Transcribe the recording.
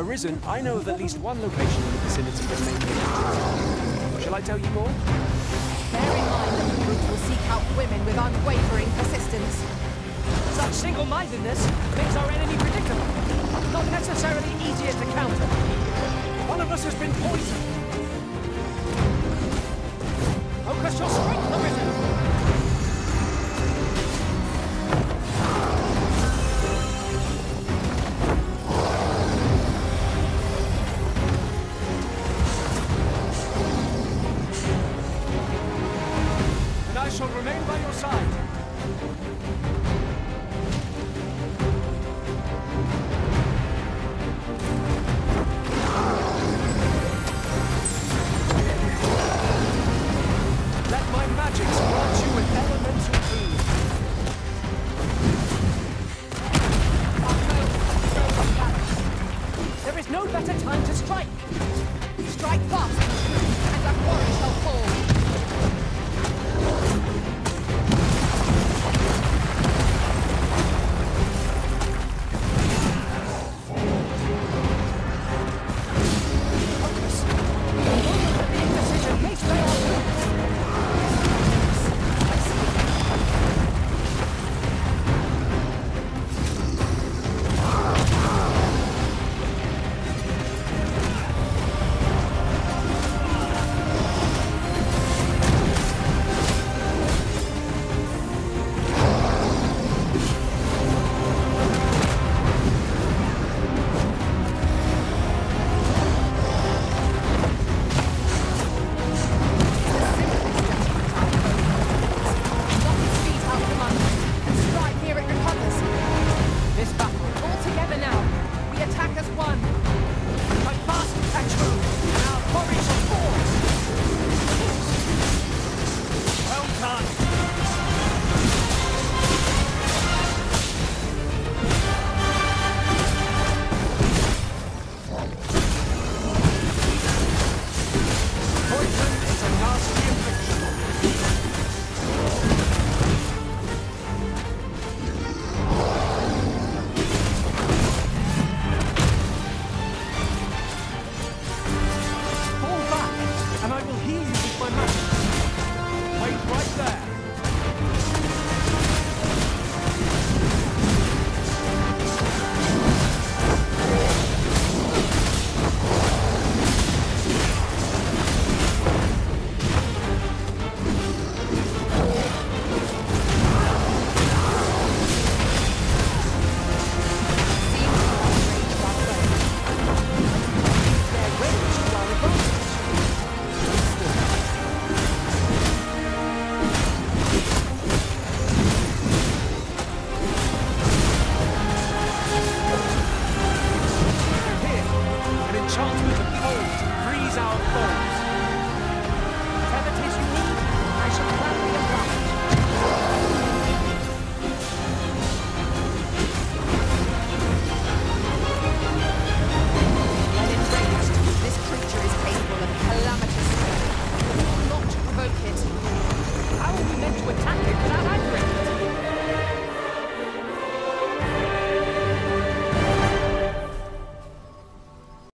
Arisen, I know of at least one location in the vicinity that may be Shall I tell you more? Bear in mind that the brute will seek out women with unwavering persistence. Such single-mindedness makes our enemy predictable, not necessarily easier to counter. One of us has been poisoned. Shall remain by your side. Let my magics grant you an elemental boon. There is no better time to strike. Strike fast, one.